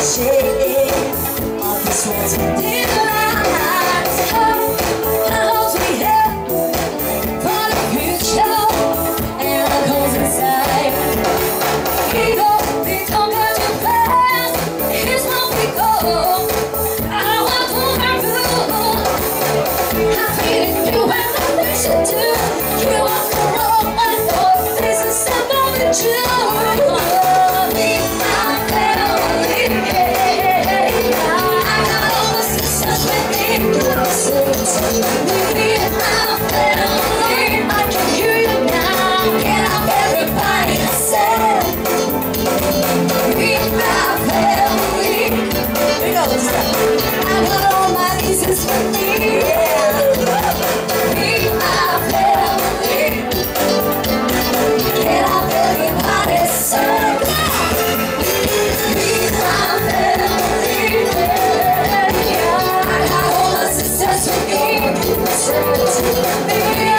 shade of this delight. certainty.